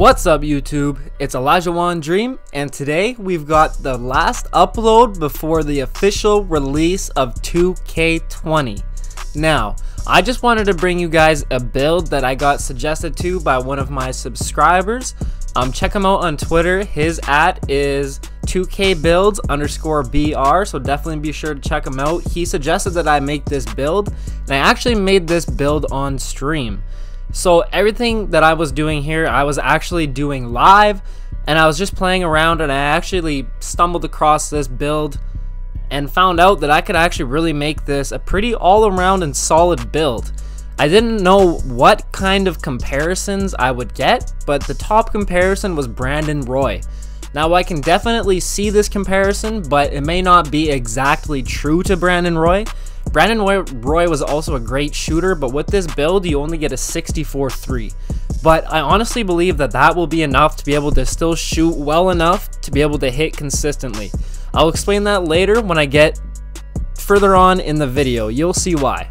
What's up YouTube? It's Olajuwon Dream and today we've got the last upload before the official release of 2K20. Now, I just wanted to bring you guys a build that I got suggested to by one of my subscribers. Um, check him out on Twitter. His at is 2K builds underscore BR, so definitely be sure to check him out. He suggested that I make this build, and I actually made this build on stream. So everything that I was doing here, I was actually doing live and I was just playing around and I actually stumbled across this build and found out that I could actually really make this a pretty all around and solid build. I didn't know what kind of comparisons I would get, but the top comparison was Brandon Roy. Now I can definitely see this comparison, but it may not be exactly true to Brandon Roy. Brandon Roy was also a great shooter, but with this build, you only get a 64-3. But I honestly believe that that will be enough to be able to still shoot well enough to be able to hit consistently. I'll explain that later when I get further on in the video. You'll see why.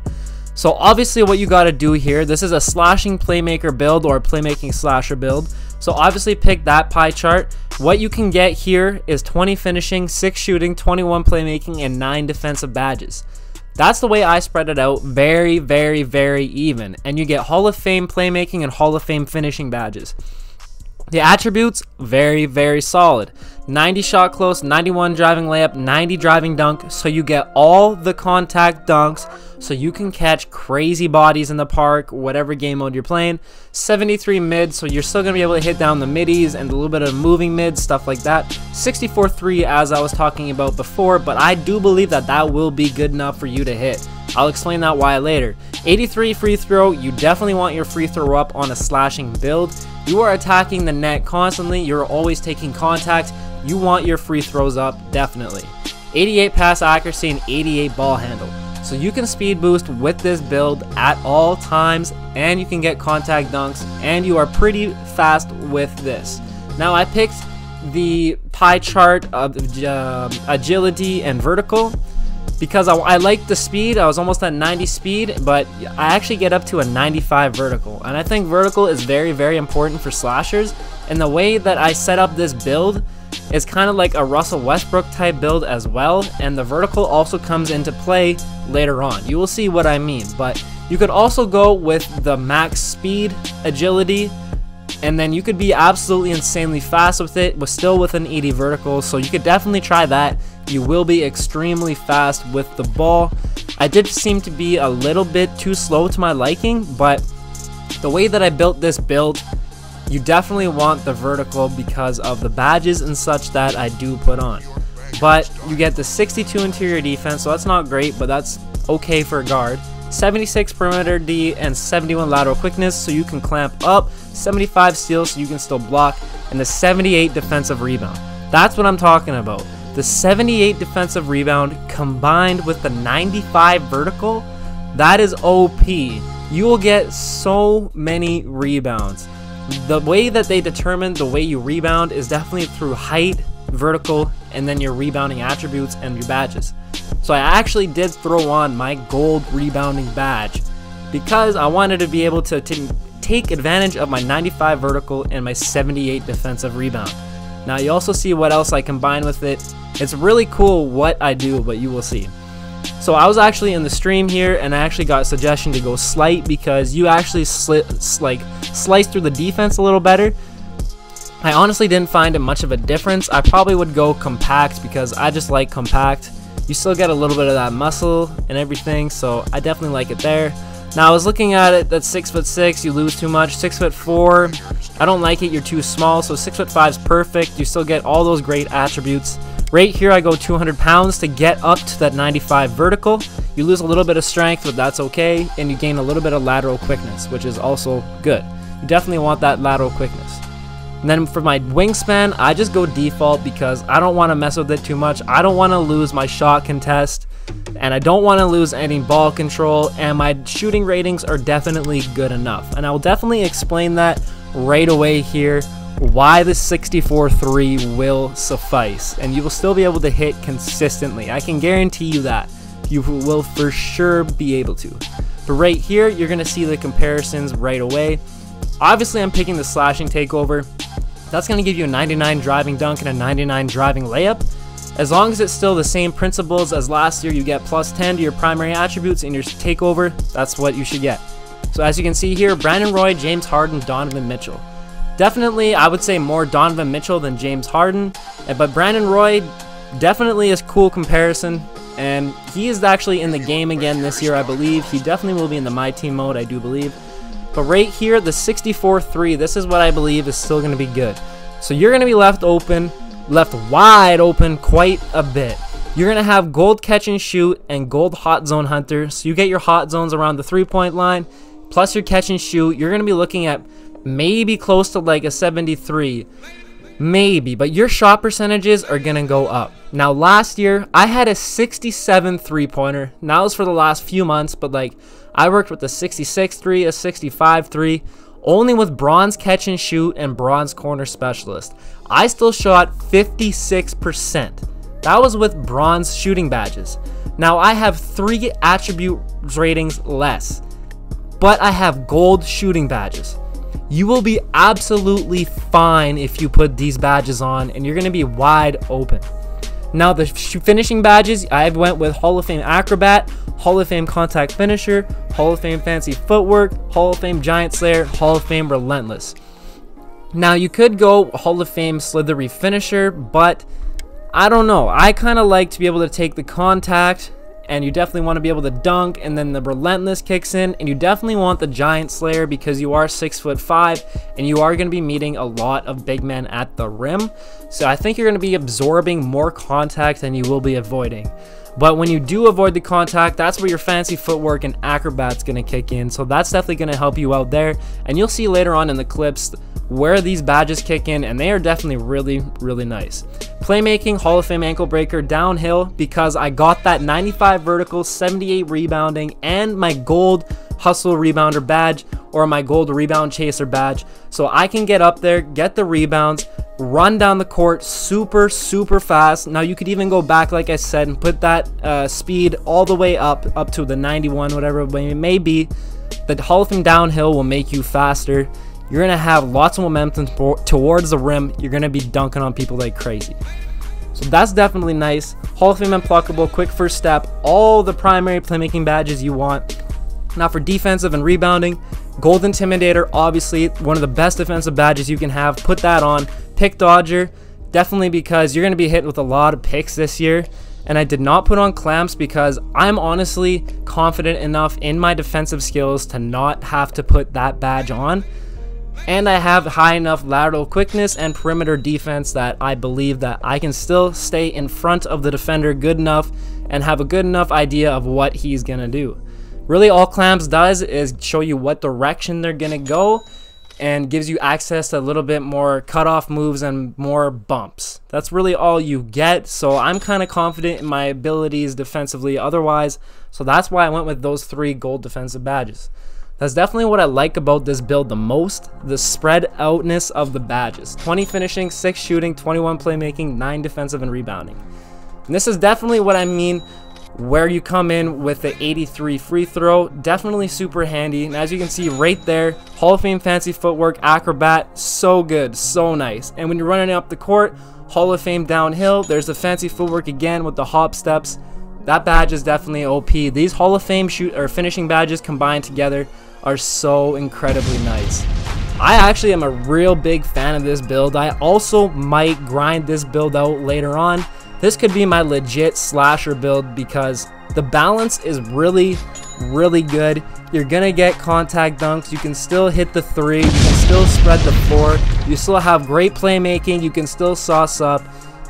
So obviously what you got to do here, this is a slashing playmaker build or playmaking slasher build. So obviously pick that pie chart. What you can get here is 20 finishing, 6 shooting, 21 playmaking, and 9 defensive badges. That's the way I spread it out. Very, very, very even. And you get Hall of Fame playmaking and Hall of Fame finishing badges. The attributes, very, very solid. 90 shot close, 91 driving layup, 90 driving dunk. So you get all the contact dunks so you can catch crazy bodies in the park, whatever game mode you're playing. 73 mid, so you're still going to be able to hit down the middies and a little bit of moving mid, stuff like that. 64-3 as I was talking about before, but I do believe that that will be good enough for you to hit. I'll explain that why later. 83 free throw, you definitely want your free throw up on a slashing build. You are attacking the net constantly, you're always taking contact, you want your free throws up, definitely. 88 pass accuracy and 88 ball handle. So you can speed boost with this build at all times and you can get contact dunks and you are pretty fast with this. Now I picked the pie chart of uh, agility and vertical because I, I like the speed. I was almost at 90 speed, but I actually get up to a 95 vertical. And I think vertical is very, very important for slashers. And the way that I set up this build is kind of like a Russell Westbrook type build as well, and the vertical also comes into play later on. You will see what I mean, but you could also go with the max speed, agility, and then you could be absolutely insanely fast with it, but still with an 80 vertical, so you could definitely try that. You will be extremely fast with the ball. I did seem to be a little bit too slow to my liking, but the way that I built this build you definitely want the vertical because of the badges and such that I do put on. But you get the 62 interior defense, so that's not great, but that's okay for a guard. 76 perimeter D and 71 lateral quickness so you can clamp up, 75 steals so you can still block, and the 78 defensive rebound. That's what I'm talking about. The 78 defensive rebound combined with the 95 vertical, that is OP. You will get so many rebounds. The way that they determine the way you rebound is definitely through height, vertical, and then your rebounding attributes and your badges. So I actually did throw on my gold rebounding badge because I wanted to be able to take advantage of my 95 vertical and my 78 defensive rebound. Now you also see what else I combine with it. It's really cool what I do, but you will see. So I was actually in the stream here and I actually got a suggestion to go slight because you actually sli like slice through the defense a little better. I honestly didn't find much of a difference. I probably would go compact because I just like compact. You still get a little bit of that muscle and everything, so I definitely like it there. Now I was looking at it, that's six foot six, you lose too much. Six foot four, I don't like it, you're too small, so six foot five is perfect. You still get all those great attributes. Right here I go 200 pounds to get up to that 95 vertical. You lose a little bit of strength, but that's okay, and you gain a little bit of lateral quickness, which is also good. You definitely want that lateral quickness. And then for my wingspan, I just go default because I don't want to mess with it too much. I don't want to lose my shot contest, and I don't want to lose any ball control, and my shooting ratings are definitely good enough. And I will definitely explain that right away here why the 64-3 will suffice and you will still be able to hit consistently. I can guarantee you that. You will for sure be able to. But right here, you're going to see the comparisons right away. Obviously, I'm picking the slashing takeover. That's going to give you a 99 driving dunk and a 99 driving layup. As long as it's still the same principles as last year, you get plus 10 to your primary attributes in your takeover, that's what you should get. So as you can see here, Brandon Roy, James Harden, Donovan Mitchell. Definitely, I would say more Donovan Mitchell than James Harden, eh, but Brandon Roy definitely is cool comparison, and he is actually in the game again this year, I believe. He definitely will be in the My Team mode, I do believe. But right here, the 64-3, this is what I believe is still going to be good. So you're going to be left open, left wide open quite a bit. You're going to have gold catch and shoot and gold hot zone hunter. So you get your hot zones around the three-point line, plus your catch and shoot. You're going to be looking at maybe close to like a 73. Maybe, but your shot percentages are going to go up. Now, last year, I had a 67 three-pointer. Now it's for the last few months, but like I worked with a 66 3, a 65 3, only with bronze catch and shoot and bronze corner specialist. I still shot 56%. That was with bronze shooting badges. Now I have three attribute ratings less, but I have gold shooting badges. You will be absolutely fine if you put these badges on and you're going to be wide open. Now the finishing badges, I went with Hall of Fame Acrobat, Hall of Fame Contact Finisher, Hall of Fame Fancy Footwork, Hall of Fame Giant Slayer, Hall of Fame Relentless. Now you could go Hall of Fame Slithery Finisher, but I don't know. I kind of like to be able to take the contact and you definitely want to be able to dunk and then the relentless kicks in and you definitely want the giant slayer because you are six foot five and you are going to be meeting a lot of big men at the rim so i think you're going to be absorbing more contact than you will be avoiding but when you do avoid the contact, that's where your fancy footwork and acrobat's going to kick in. So that's definitely going to help you out there. And you'll see later on in the clips where these badges kick in, and they are definitely really, really nice. Playmaking, Hall of Fame ankle breaker, downhill, because I got that 95 vertical, 78 rebounding, and my gold hustle rebounder badge or my gold rebound chaser badge. So I can get up there, get the rebounds, run down the court super, super fast. Now you could even go back, like I said, and put that uh, speed all the way up, up to the 91, whatever it may be. The Hall of Fame downhill will make you faster. You're going to have lots of momentum towards the rim. You're going to be dunking on people like crazy. So that's definitely nice. Hall of Fame Unpluckable, quick first step, all the primary playmaking badges you want. Now for defensive and rebounding, Gold Intimidator, obviously one of the best defensive badges you can have. Put that on. Pick Dodger, definitely because you're going to be hit with a lot of picks this year. And I did not put on clamps because I'm honestly confident enough in my defensive skills to not have to put that badge on and I have high enough lateral quickness and perimeter defense that I believe that I can still stay in front of the defender good enough and have a good enough idea of what he's to do. Really all clamps does is show you what direction they're to go and gives you access to a little bit more cutoff moves and more bumps. That's really all you get, so I'm kind of confident in my abilities defensively otherwise, so that's why I went with those three gold defensive badges. That's definitely what I like about this build the most, the spread outness of the badges. 20 finishing, 6 shooting, 21 playmaking, 9 defensive and rebounding. And this is definitely what I mean where you come in with the 83 free throw. Definitely super handy. And as you can see right there, Hall of Fame fancy footwork, acrobat, so good, so nice. And when you're running up the court, Hall of Fame downhill, there's the fancy footwork again with the hop steps. That badge is definitely OP. These Hall of Fame shoot or finishing badges combined together are so incredibly nice. I actually am a real big fan of this build. I also might grind this build out later on. This could be my legit slasher build because the balance is really, really good. You're going to get contact dunks. You can still hit the three. You can still spread the floor. You still have great playmaking. You can still sauce up.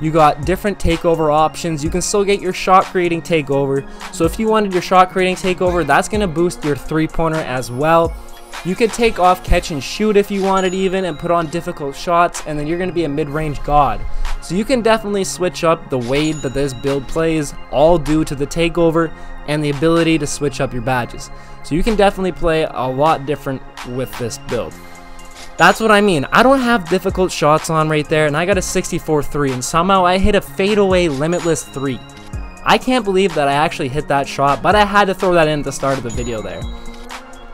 You got different takeover options. You can still get your shot creating takeover. So if you wanted your shot creating takeover, that's going to boost your three pointer as well. You could take off catch and shoot if you wanted even and put on difficult shots and then you're going to be a mid-range god. So you can definitely switch up the way that this build plays all due to the takeover and the ability to switch up your badges. So you can definitely play a lot different with this build. That's what I mean. I don't have difficult shots on right there, and I got a 64-3, and somehow I hit a fadeaway limitless 3. I can't believe that I actually hit that shot, but I had to throw that in at the start of the video there.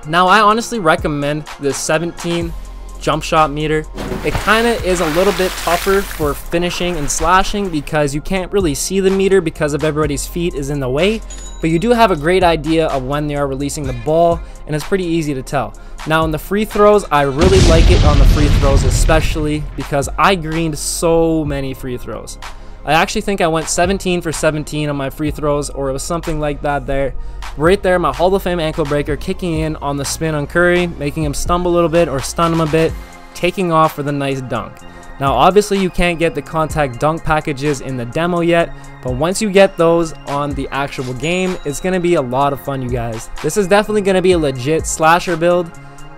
Now, I honestly recommend the 17 jump shot meter. It kind of is a little bit tougher for finishing and slashing because you can't really see the meter because of everybody's feet is in the way, but you do have a great idea of when they are releasing the ball and it's pretty easy to tell. Now in the free throws, I really like it on the free throws especially because I greened so many free throws. I actually think I went 17 for 17 on my free throws or it was something like that there. Right there, my Hall of Fame ankle breaker kicking in on the spin on Curry, making him stumble a little bit or stun him a bit, taking off for the nice dunk. Now obviously you can't get the contact dunk packages in the demo yet, but once you get those on the actual game, it's going to be a lot of fun you guys. This is definitely going to be a legit slasher build.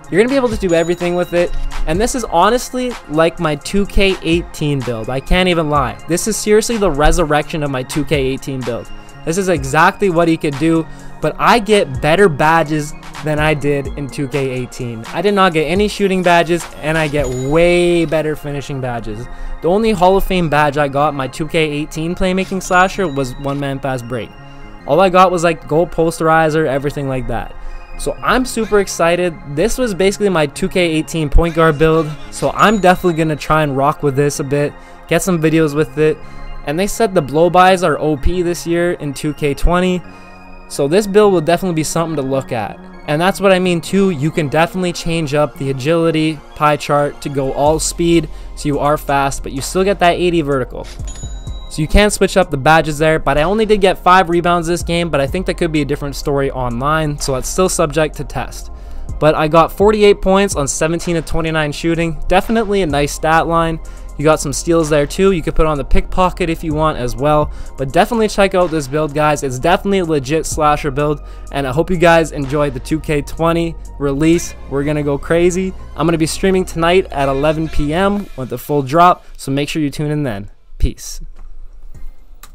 You're going to be able to do everything with it. And this is honestly like my 2K18 build. I can't even lie. This is seriously the resurrection of my 2K18 build. This is exactly what he could do, but I get better badges than I did in 2K18. I did not get any shooting badges, and I get way better finishing badges. The only Hall of Fame badge I got my 2K18 playmaking slasher was one man fast break. All I got was like goal posterizer, everything like that. So I'm super excited. This was basically my 2K18 point guard build. So I'm definitely going to try and rock with this a bit. Get some videos with it. And they said the blow bys are OP this year in 2K20. So this build will definitely be something to look at. And that's what I mean too. You can definitely change up the agility pie chart to go all speed. So you are fast, but you still get that 80 vertical. So you can switch up the badges there, but I only did get 5 rebounds this game, but I think that could be a different story online, so that's still subject to test. But I got 48 points on 17 of 29 shooting, definitely a nice stat line. You got some steals there too, you could put on the pickpocket if you want as well, but definitely check out this build guys, it's definitely a legit slasher build, and I hope you guys enjoyed the 2K20 release, we're gonna go crazy. I'm gonna be streaming tonight at 11 p.m. with the full drop, so make sure you tune in then. Peace.